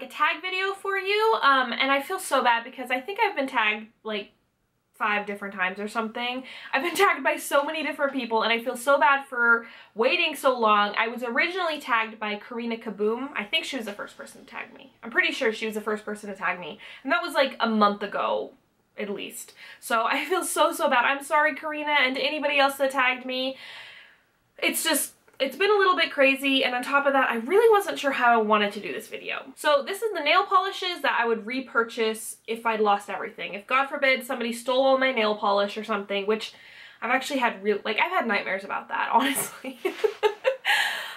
like a tag video for you. Um, and I feel so bad because I think I've been tagged like five different times or something. I've been tagged by so many different people and I feel so bad for waiting so long. I was originally tagged by Karina Kaboom. I think she was the first person to tag me. I'm pretty sure she was the first person to tag me. And that was like a month ago at least. So I feel so, so bad. I'm sorry, Karina, and anybody else that tagged me. It's just, it's been a little bit crazy and on top of that I really wasn't sure how I wanted to do this video. So this is the nail polishes that I would repurchase if I'd lost everything. If God forbid somebody stole all my nail polish or something, which I've actually had real, like I've had nightmares about that, honestly.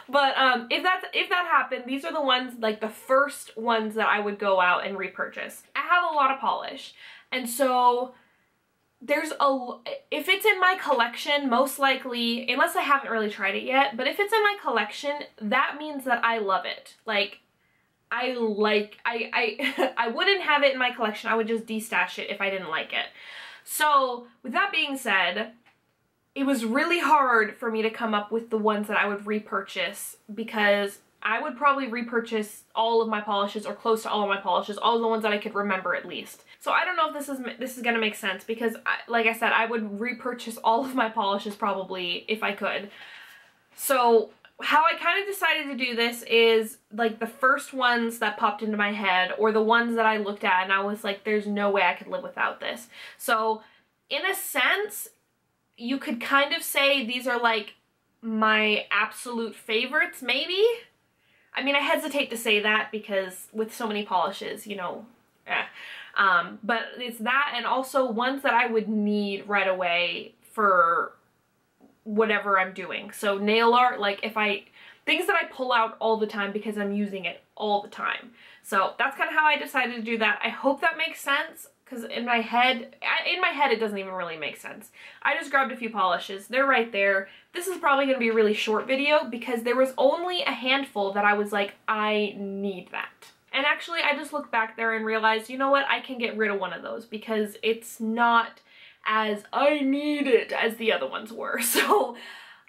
but um, if that if that happened, these are the ones, like the first ones that I would go out and repurchase. I have a lot of polish and so there's a if it's in my collection most likely unless I haven't really tried it yet but if it's in my collection that means that I love it. Like I like I I I wouldn't have it in my collection. I would just destash it if I didn't like it. So with that being said it was really hard for me to come up with the ones that I would repurchase because I would probably repurchase all of my polishes or close to all of my polishes, all the ones that I could remember at least. So I don't know if this is this is gonna make sense because, I, like I said, I would repurchase all of my polishes probably if I could. So how I kind of decided to do this is like the first ones that popped into my head or the ones that I looked at and I was like, there's no way I could live without this. So in a sense, you could kind of say these are like my absolute favorites, maybe? I mean, I hesitate to say that because with so many polishes, you know, eh. Um, but it's that and also ones that I would need right away for whatever I'm doing. So nail art, like if I, things that I pull out all the time because I'm using it all the time. So that's kind of how I decided to do that. I hope that makes sense because in my head, in my head it doesn't even really make sense. I just grabbed a few polishes. They're right there. This is probably going to be a really short video because there was only a handful that I was like, I need that. And actually, I just looked back there and realized, you know what, I can get rid of one of those because it's not as I need it as the other ones were. So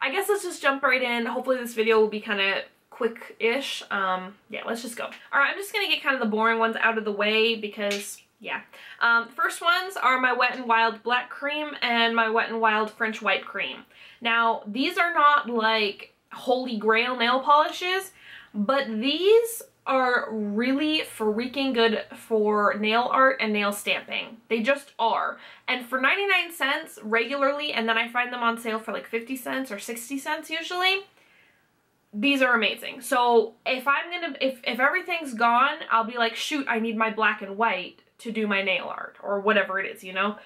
I guess let's just jump right in. Hopefully this video will be kind of quick-ish. Um, yeah, let's just go. All right, I'm just going to get kind of the boring ones out of the way because yeah. Um, first ones are my Wet n Wild Black Cream and my Wet n Wild French White Cream. Now, these are not like holy grail nail polishes, but these are really freaking good for nail art and nail stamping. They just are. And for 99 cents regularly, and then I find them on sale for like 50 cents or 60 cents usually, these are amazing. So if I'm gonna, if, if everything's gone, I'll be like, shoot, I need my black and white to do my nail art or whatever it is, you know?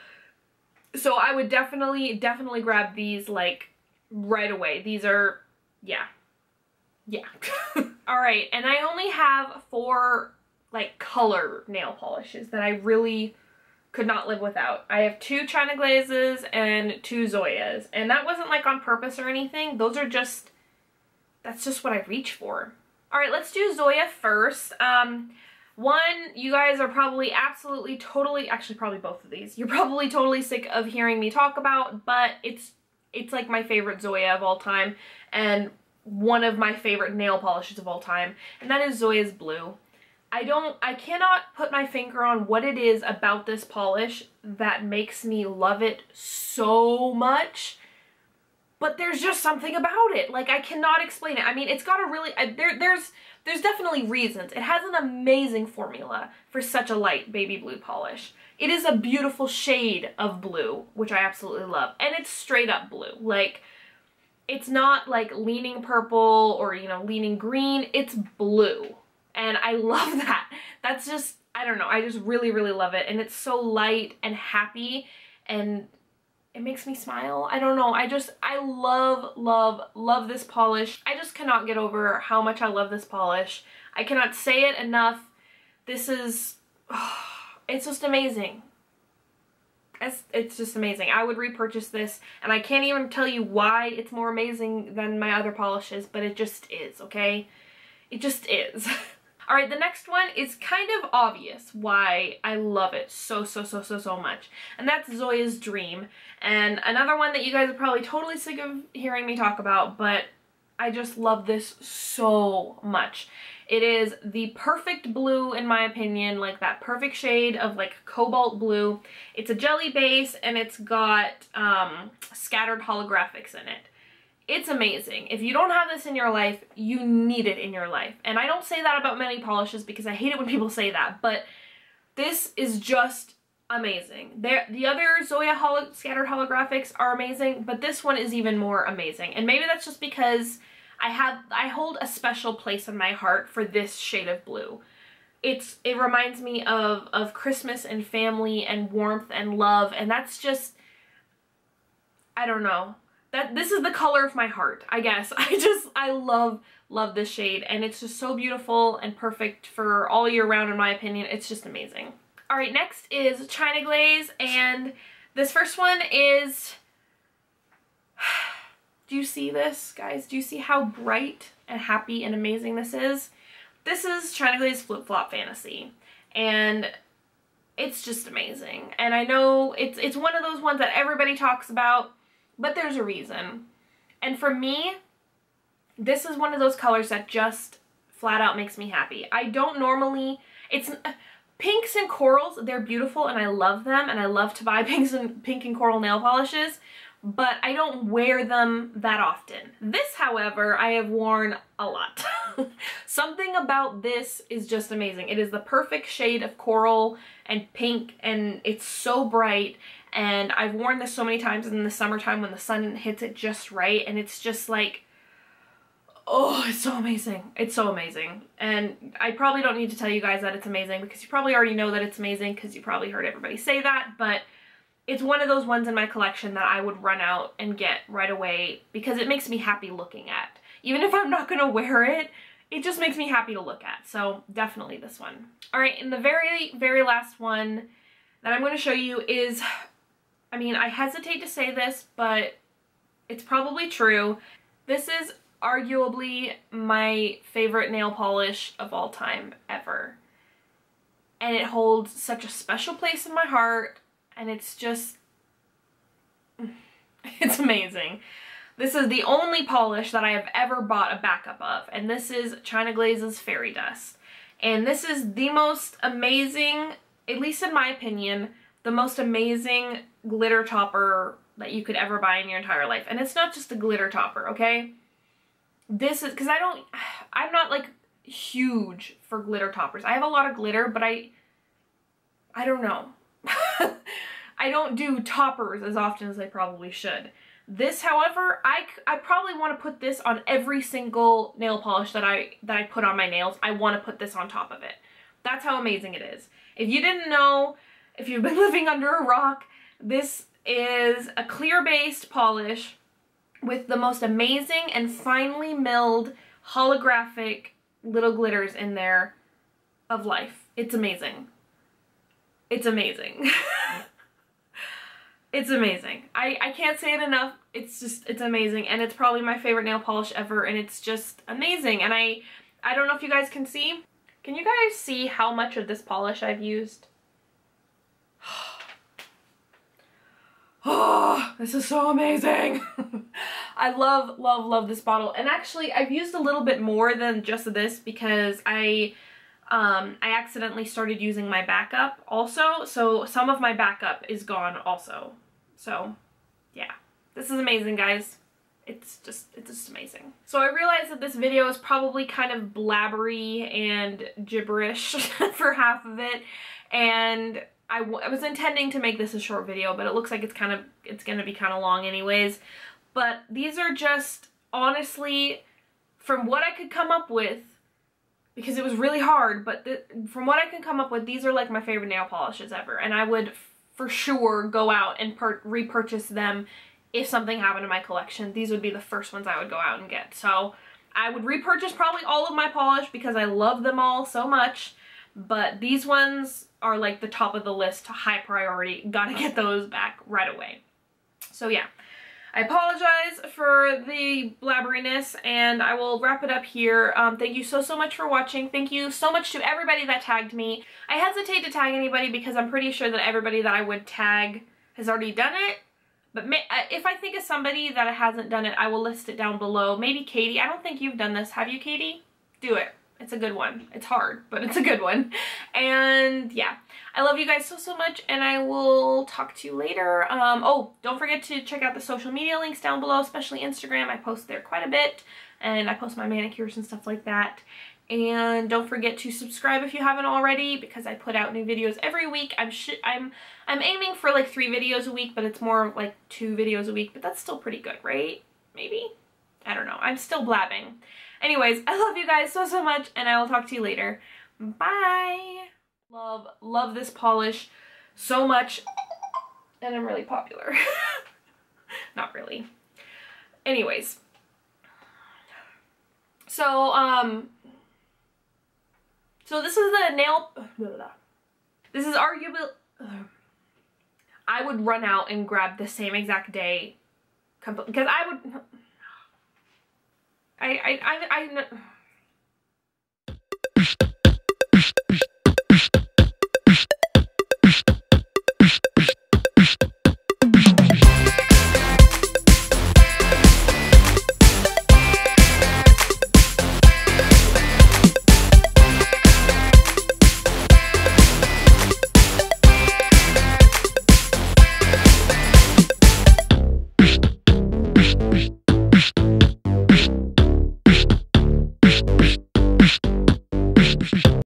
So I would definitely, definitely grab these like right away. These are, yeah, yeah. All right, and I only have four like color nail polishes that I really could not live without. I have two China Glazes and two Zoyas, and that wasn't like on purpose or anything. Those are just, that's just what I reach for. All right, let's do Zoya first. Um, one, you guys are probably absolutely totally, actually probably both of these, you're probably totally sick of hearing me talk about, but it's it's like my favorite Zoya of all time, and one of my favorite nail polishes of all time, and that is Zoya's Blue. I don't, I cannot put my finger on what it is about this polish that makes me love it so much, but there's just something about it. Like, I cannot explain it. I mean, it's got a really, uh, there, there's, there's definitely reasons. It has an amazing formula for such a light baby blue polish. It is a beautiful shade of blue, which I absolutely love, and it's straight up blue. Like, it's not like leaning purple or, you know, leaning green. It's blue. And I love that. That's just, I don't know, I just really, really love it. And it's so light and happy and it makes me smile. I don't know. I just, I love, love, love this polish. I just cannot get over how much I love this polish. I cannot say it enough. This is, oh, it's just amazing. It's, it's just amazing. I would repurchase this, and I can't even tell you why it's more amazing than my other polishes, but it just is, okay? It just is. Alright, the next one is kind of obvious why I love it so, so, so, so, so much. And that's Zoya's Dream. And another one that you guys are probably totally sick of hearing me talk about, but I just love this so much. It is the perfect blue in my opinion, like that perfect shade of like cobalt blue. It's a jelly base and it's got um, scattered holographics in it. It's amazing. If you don't have this in your life, you need it in your life. And I don't say that about many polishes because I hate it when people say that, but this is just amazing. The other Zoya holo scattered holographics are amazing, but this one is even more amazing. And maybe that's just because I have I hold a special place in my heart for this shade of blue. It's it reminds me of of Christmas and family and warmth and love and that's just I don't know. That this is the color of my heart, I guess. I just I love love this shade and it's just so beautiful and perfect for all year round in my opinion. It's just amazing. All right, next is China Glaze and this first one is do you see this, guys? Do you see how bright and happy and amazing this is? This is China Glaze Flip Flop Fantasy, and it's just amazing. And I know it's it's one of those ones that everybody talks about, but there's a reason. And for me, this is one of those colors that just flat out makes me happy. I don't normally, it's, pinks and corals, they're beautiful and I love them and I love to buy pinks and pink and coral nail polishes, but I don't wear them that often. This, however, I have worn a lot. Something about this is just amazing. It is the perfect shade of coral and pink and it's so bright and I've worn this so many times in the summertime when the sun hits it just right and it's just like oh it's so amazing it's so amazing and I probably don't need to tell you guys that it's amazing because you probably already know that it's amazing because you probably heard everybody say that but it's one of those ones in my collection that I would run out and get right away because it makes me happy looking at. Even if I'm not going to wear it, it just makes me happy to look at. So definitely this one. All right, and the very, very last one that I'm going to show you is, I mean, I hesitate to say this, but it's probably true. This is arguably my favorite nail polish of all time ever. And it holds such a special place in my heart and it's just, it's amazing. This is the only polish that I have ever bought a backup of, and this is China Glaze's Fairy Dust. And this is the most amazing, at least in my opinion, the most amazing glitter topper that you could ever buy in your entire life. And it's not just a glitter topper, okay? This is, because I don't, I'm not like huge for glitter toppers. I have a lot of glitter, but I, I don't know. I don't do toppers as often as I probably should. This, however, I, I probably want to put this on every single nail polish that I, that I put on my nails. I want to put this on top of it. That's how amazing it is. If you didn't know, if you've been living under a rock, this is a clear-based polish with the most amazing and finely milled holographic little glitters in there of life. It's amazing. It's amazing. it's amazing. I, I can't say it enough. It's just, it's amazing. And it's probably my favorite nail polish ever. And it's just amazing. And I, I don't know if you guys can see. Can you guys see how much of this polish I've used? Oh, this is so amazing. I love, love, love this bottle. And actually, I've used a little bit more than just this because I um, I accidentally started using my backup also, so some of my backup is gone also. So, yeah. This is amazing, guys. It's just, it's just amazing. So I realized that this video is probably kind of blabbery and gibberish for half of it, and I, I was intending to make this a short video, but it looks like it's kind of, it's gonna be kind of long anyways. But these are just, honestly, from what I could come up with, because it was really hard, but from what I can come up with, these are like my favorite nail polishes ever, and I would for sure go out and repurchase them if something happened to my collection. These would be the first ones I would go out and get. So I would repurchase probably all of my polish because I love them all so much, but these ones are like the top of the list, high priority. Gotta get those back right away. So yeah, I apologize for the blabberiness and I will wrap it up here. Um, thank you so, so much for watching. Thank you so much to everybody that tagged me. I hesitate to tag anybody because I'm pretty sure that everybody that I would tag has already done it. But may, uh, if I think of somebody that hasn't done it, I will list it down below. Maybe Katie. I don't think you've done this. Have you, Katie? Do it. It's a good one. It's hard, but it's a good one. And yeah, I love you guys so, so much and I will talk to you later. Um, oh, don't forget to check out the social media links down below, especially Instagram. I post there quite a bit and I post my manicures and stuff like that. And don't forget to subscribe if you haven't already because I put out new videos every week. I'm I'm I'm aiming for like three videos a week, but it's more like two videos a week, but that's still pretty good, right? Maybe? I don't know. I'm still blabbing. Anyways, I love you guys so, so much, and I will talk to you later. Bye! Love, love this polish so much, and I'm really popular. Not really. Anyways. So, um, so this is the nail, this is arguably, I would run out and grab the same exact day, because I would, I, I, I, I